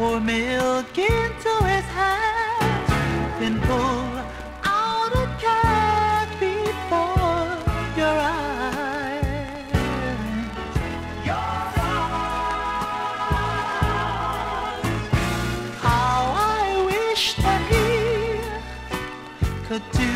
milk into his hand, then pull out a cat before your eyes. Your eyes. How I wish that he could do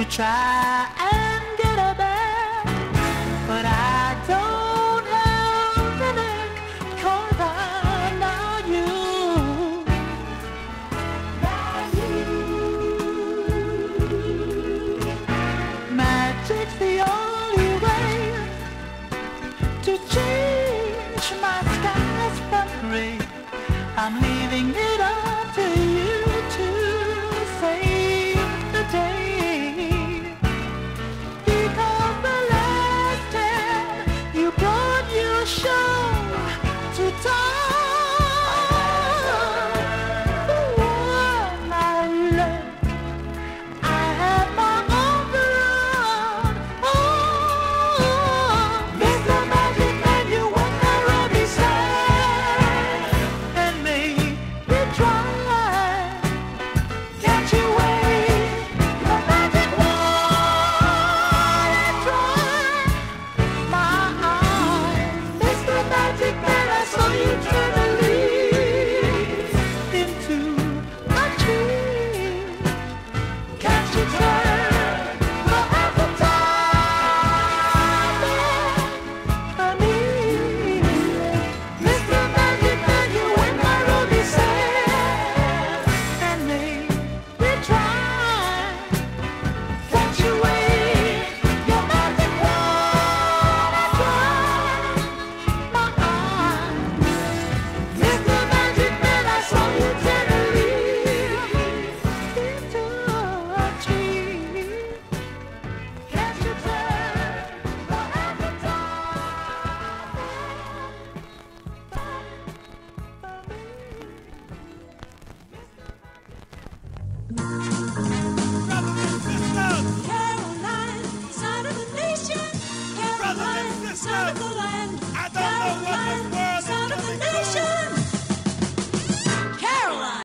to try and get her back, but I don't have the 'cause I'm not you. You. Magic's the only way to change my skies from gray. Bye.